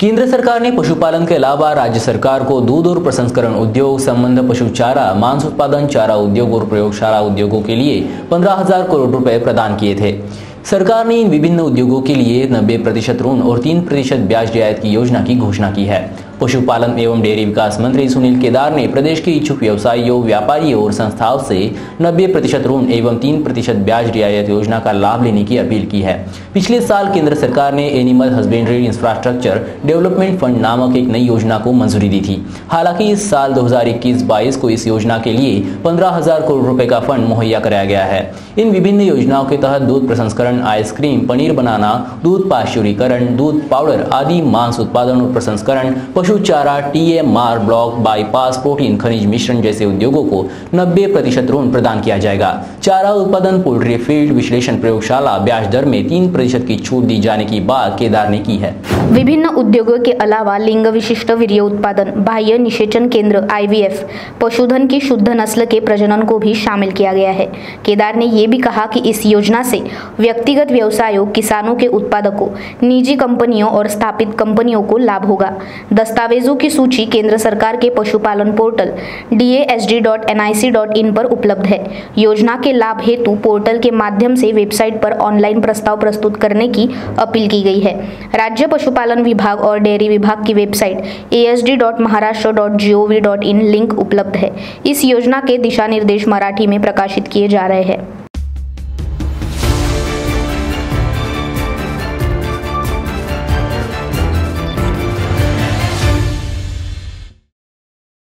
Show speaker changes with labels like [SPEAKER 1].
[SPEAKER 1] केंद्र सरकार ने पशुपालन के अलावा राज्य सरकार को दूध और प्रसंस्करण उद्योग संबंध पशु चारा, मांस उत्पादन, चारा उद्योग और प्रयोगशाला उद्योगों के लिए पंद्रह हज़ार करोड़ रुपए प्रदान किए थे। सरकार ने इन विभिन्न उद्योगों के लिए 90 प्रतिशत ऋण और तीन प्रतिशत ब्याज रियायत की योजना की घोषणा की है। पशुपालन एवं डेयरी विकास मंत्री सुनील केदार ने प्रदेश के इच्छुक व्यवसायियों, व्यापारियों और संस्थाओं से 90 प्रतिशत ऋण एवं 3 प्रतिशत ब्याज रियायत योजना का लाभ लेने की अपील की है। पिछले साल केंद्र सरकार ने animal husbandry infrastructure development fund नामक एक नई योजना को मंजूरी दी थी। हालाँकि इस साल दो हज़ार को इस योजना के लिए पंद्रह हज़ार करोड़ रुपए का फंड मुहैया कराया गया है। इन विभिन्न योजनाओं के तहत दूध प्रसंस्करण आइसक्रीम पनीर बनाना, दूध पाश्चुरीकरण, दूध पाउडर आदि मांस उत्पादन और प्रसंस्करण, पशु पशु चारा टीएमआर ब्लॉक, बाईपास, प्रोटीन, खनिज मिश्रण जैसे उद्योगों को 90 प्रतिशत ऋण प्रदान किया जाएगा। चारा उत्पादन, पोल्ट्री फ़ील्ड विश्लेषण प्रयोगशाला ब्याज दर में तीन प्रतिशत की छूट दी जाने की बात केदार ने की है।
[SPEAKER 2] विभिन्न उद्योगों के अलावा लिंग विशिष्ट वीर्य उत्पादन, बाह्य निषेचन केंद्र आईवीएफ पशुधन की शुद्ध नस्ल के प्रजनन को भी शामिल किया गया है। केदार ने ये भी कहा कि इस योजना से व्यक्तिगत व्यवसायों, किसानों के उत्पादकों, निजी कंपनियों और स्थापित कंपनियों को लाभ होगा। दस्ता दस्तावेजों की सूची केंद्र सरकार के पशुपालन पोर्टल इन पर उपलब्ध है। योजना के लाभ हेतु पोर्टल के माध्यम से वेबसाइट पर ऑनलाइन प्रस्ताव प्रस्तुत करने की अपील की गई है। राज्य पशुपालन विभाग और डेयरी विभाग की वेबसाइट इन लिंक उपलब्ध है। इस योजना के दिशा निर्देश मराठी में प्रकाशित किए जा रहे हैं।